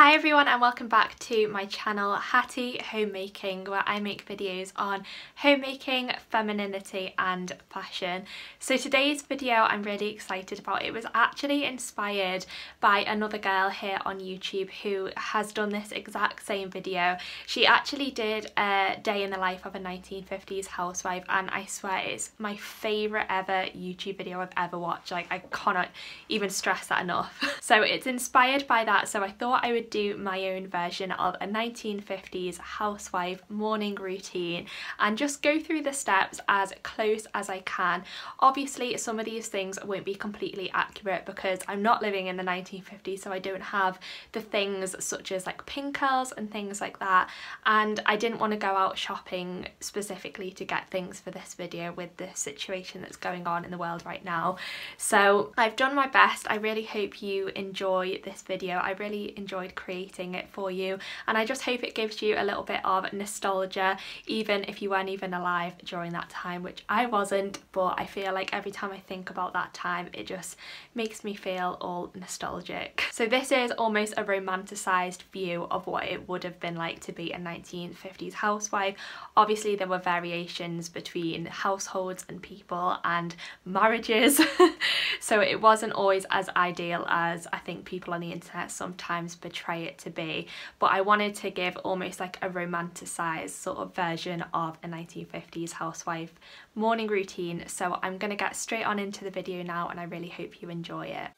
Hi everyone and welcome back to my channel Hattie Homemaking where I make videos on homemaking, femininity and fashion. So today's video I'm really excited about. It was actually inspired by another girl here on YouTube who has done this exact same video. She actually did a day in the life of a 1950s housewife and I swear it's my favourite ever YouTube video I've ever watched. Like I cannot even stress that enough. so it's inspired by that so I thought I would do my own version of a 1950s housewife morning routine and just go through the steps as close as I can. Obviously some of these things won't be completely accurate because I'm not living in the 1950s so I don't have the things such as like pin curls and things like that and I didn't want to go out shopping specifically to get things for this video with the situation that's going on in the world right now. So I've done my best. I really hope you enjoy this video. I really enjoyed creating it for you and I just hope it gives you a little bit of nostalgia even if you weren't even alive during that time which I wasn't but I feel like every time I think about that time it just makes me feel all nostalgic. So this is almost a romanticised view of what it would have been like to be a 1950s housewife. Obviously there were variations between households and people and marriages so it wasn't always as ideal as I think people on the internet sometimes portray it to be but I wanted to give almost like a romanticized sort of version of a 1950s housewife morning routine so I'm going to get straight on into the video now and I really hope you enjoy it.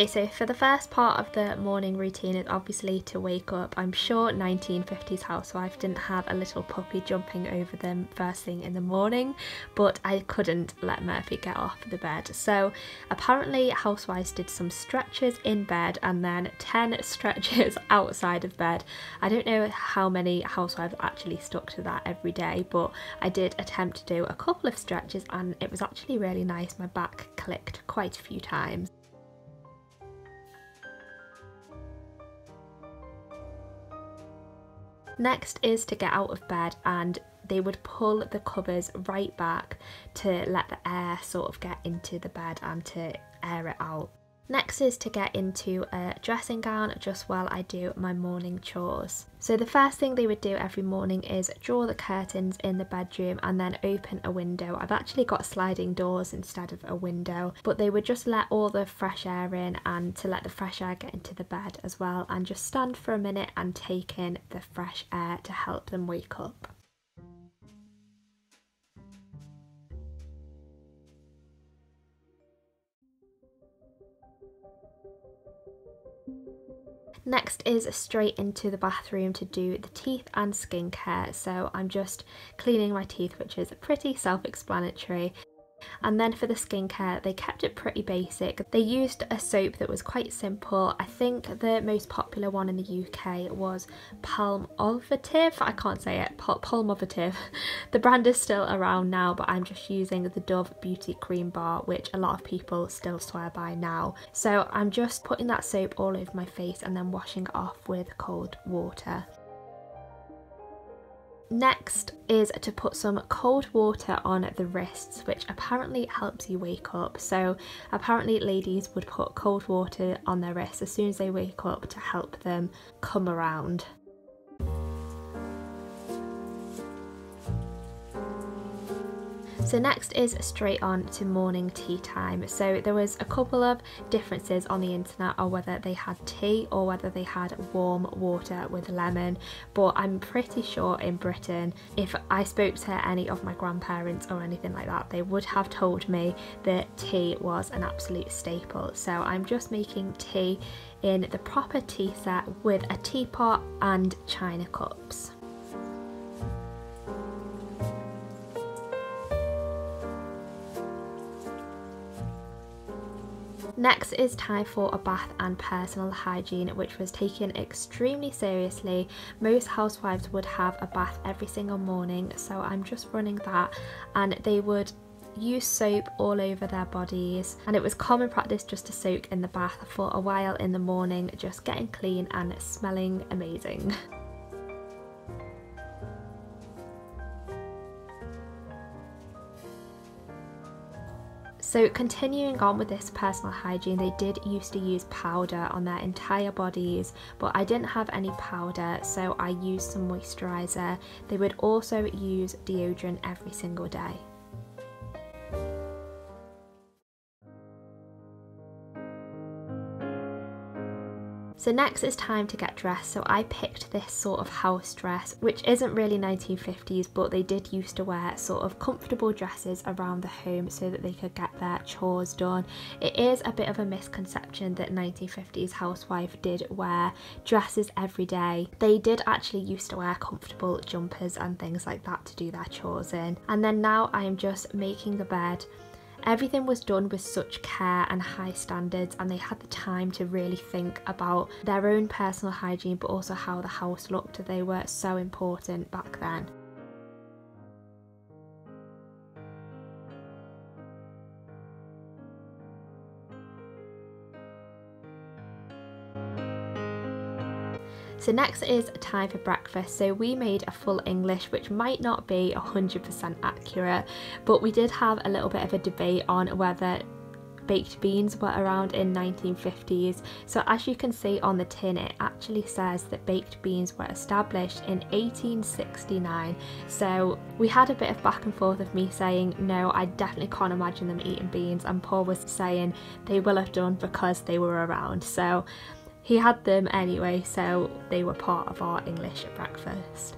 Okay, so for the first part of the morning routine is obviously to wake up. I'm sure 1950s housewife didn't have a little puppy jumping over them first thing in the morning, but I couldn't let Murphy get off the bed. So apparently housewives did some stretches in bed and then 10 stretches outside of bed. I don't know how many housewives actually stuck to that every day, but I did attempt to do a couple of stretches and it was actually really nice. My back clicked quite a few times. Next is to get out of bed and they would pull the covers right back to let the air sort of get into the bed and to air it out. Next is to get into a dressing gown just while I do my morning chores. So the first thing they would do every morning is draw the curtains in the bedroom and then open a window. I've actually got sliding doors instead of a window, but they would just let all the fresh air in and to let the fresh air get into the bed as well and just stand for a minute and take in the fresh air to help them wake up. Next is straight into the bathroom to do the teeth and skincare. So I'm just cleaning my teeth, which is pretty self-explanatory. And then for the skincare, they kept it pretty basic. They used a soap that was quite simple. I think the most popular one in the UK was Palmolive. I can't say it, Palmolive. the brand is still around now, but I'm just using the Dove Beauty Cream Bar, which a lot of people still swear by now. So I'm just putting that soap all over my face and then washing it off with cold water. Next is to put some cold water on the wrists, which apparently helps you wake up. So apparently ladies would put cold water on their wrists as soon as they wake up to help them come around. So next is straight on to morning tea time. So there was a couple of differences on the internet on whether they had tea or whether they had warm water with lemon. But I'm pretty sure in Britain, if I spoke to any of my grandparents or anything like that, they would have told me that tea was an absolute staple. So I'm just making tea in the proper tea set with a teapot and china cups. Next is time for a bath and personal hygiene which was taken extremely seriously. Most housewives would have a bath every single morning so I'm just running that and they would use soap all over their bodies and it was common practice just to soak in the bath for a while in the morning just getting clean and smelling amazing. So continuing on with this personal hygiene, they did used to use powder on their entire bodies, but I didn't have any powder, so I used some moisturiser. They would also use deodorant every single day. So next it's time to get dressed. So I picked this sort of house dress, which isn't really 1950s, but they did used to wear sort of comfortable dresses around the home so that they could get their chores done. It is a bit of a misconception that 1950s housewife did wear dresses every day. They did actually used to wear comfortable jumpers and things like that to do their chores in. And then now I am just making the bed Everything was done with such care and high standards, and they had the time to really think about their own personal hygiene but also how the house looked. They were so important back then. So next is time for breakfast. So we made a full English, which might not be 100% accurate, but we did have a little bit of a debate on whether baked beans were around in 1950s. So as you can see on the tin, it actually says that baked beans were established in 1869. So we had a bit of back and forth of me saying, no, I definitely can't imagine them eating beans. And Paul was saying they will have done because they were around. So he had them anyway, so they were part of our English at breakfast.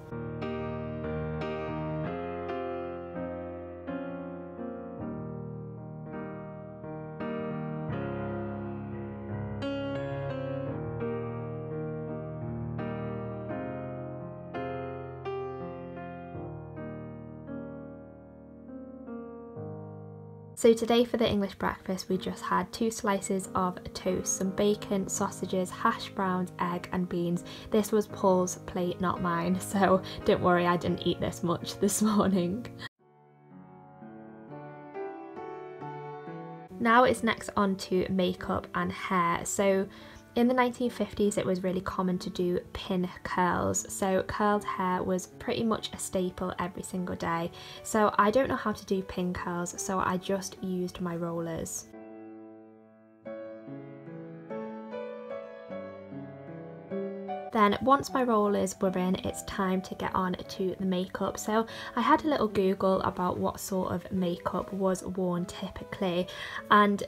So today for the English breakfast we just had two slices of toast, some bacon, sausages, hash browns, egg and beans. This was Paul's plate, not mine, so don't worry I didn't eat this much this morning. Now it's next on to makeup and hair. So in the 1950s, it was really common to do pin curls, so curled hair was pretty much a staple every single day. So I don't know how to do pin curls, so I just used my rollers. Then once my rollers were in, it's time to get on to the makeup. So I had a little Google about what sort of makeup was worn typically and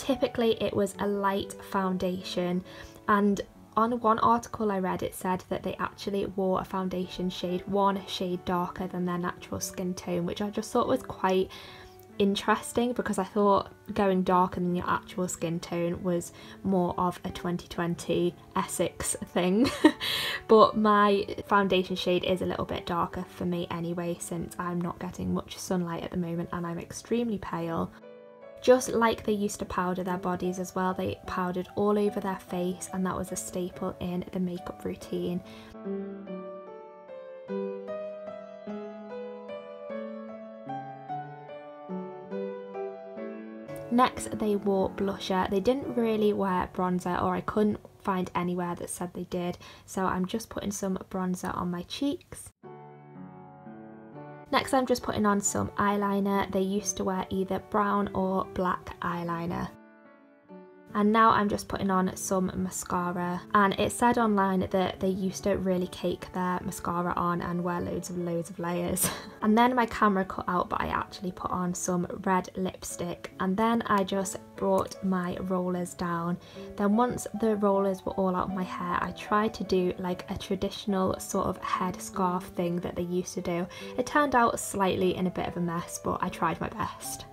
Typically it was a light foundation and on one article I read it said that they actually wore a foundation shade one shade darker than their natural skin tone which I just thought was quite interesting because I thought going darker than your actual skin tone was more of a 2020 Essex thing but my foundation shade is a little bit darker for me anyway since I'm not getting much sunlight at the moment and I'm extremely pale. Just like they used to powder their bodies as well, they powdered all over their face and that was a staple in the makeup routine. Next they wore blusher. They didn't really wear bronzer or I couldn't find anywhere that said they did so I'm just putting some bronzer on my cheeks. Next I'm just putting on some eyeliner. They used to wear either brown or black eyeliner. And now I'm just putting on some mascara. And it said online that they used to really cake their mascara on and wear loads of loads of layers. and then my camera cut out, but I actually put on some red lipstick. And then I just brought my rollers down. Then once the rollers were all out of my hair, I tried to do like a traditional sort of head scarf thing that they used to do. It turned out slightly in a bit of a mess, but I tried my best.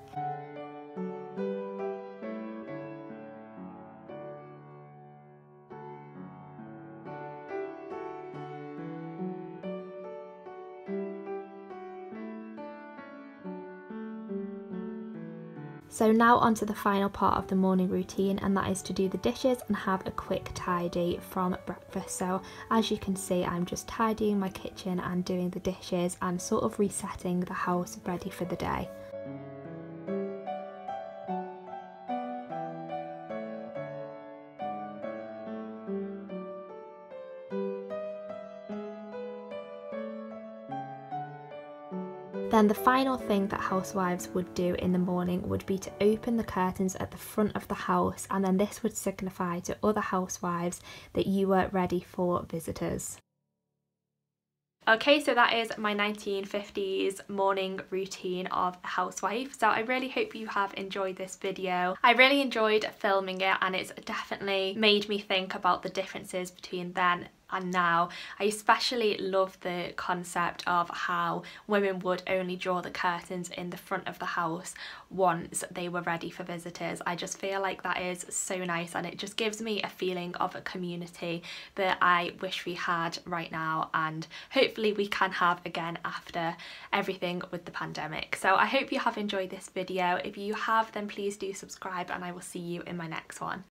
So now onto the final part of the morning routine and that is to do the dishes and have a quick tidy from breakfast. So as you can see I'm just tidying my kitchen and doing the dishes and sort of resetting the house ready for the day. Then the final thing that housewives would do in the morning would be to open the curtains at the front of the house and then this would signify to other housewives that you were ready for visitors. Okay, so that is my 1950s morning routine of a housewife. So I really hope you have enjoyed this video. I really enjoyed filming it and it's definitely made me think about the differences between then and now. I especially love the concept of how women would only draw the curtains in the front of the house once they were ready for visitors. I just feel like that is so nice and it just gives me a feeling of a community that I wish we had right now and hopefully we can have again after everything with the pandemic. So I hope you have enjoyed this video. If you have then please do subscribe and I will see you in my next one.